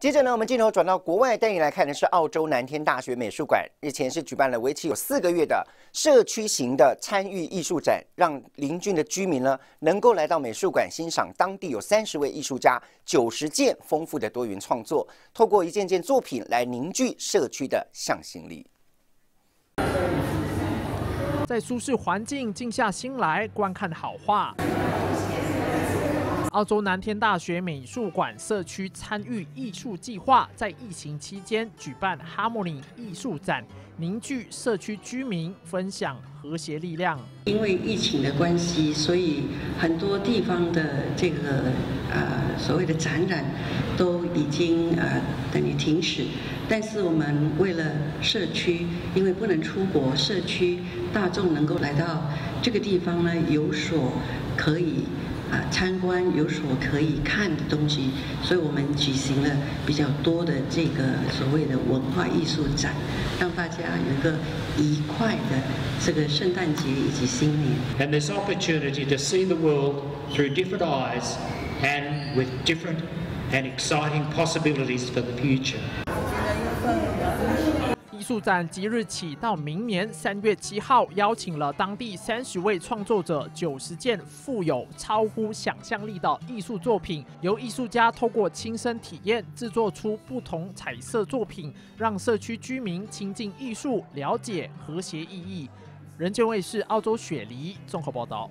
接着呢，我们镜头转到国外，带你来看的是澳洲南天大学美术馆日前是举办了为期有四个月的社区型的参与艺术展，让邻居的居民呢能够来到美术馆欣赏当地有三十位艺术家九十件丰富的多元创作，透过一件件作品来凝聚社区的向心力。在舒适环境静下心来观看好画。澳洲南天大学美术馆社区参与艺术计划在疫情期间举办 Harmony 艺术展，凝聚社区居民，分享和谐力量。因为疫情的关系，所以很多地方的这个呃所谓的展览都已经呃等于停止。但是我们为了社区，因为不能出国，社区大众能够来到这个地方呢，有所可以。啊，参观有所可以看的东西，所以我们举行了比较多的这个所谓的文化艺术展，让大家有一个愉快的这个圣诞节以及新年。And this opportunity to see the world through different eyes and with different and exciting possibilities for the future. 展即日起到明年三月七号，邀请了当地三十位创作者，九十件富有超乎想象力的艺术作品，由艺术家透过亲身体验制作出不同彩色作品，让社区居民亲近艺术，了解和谐意义。人间卫视澳洲雪梨综合报道。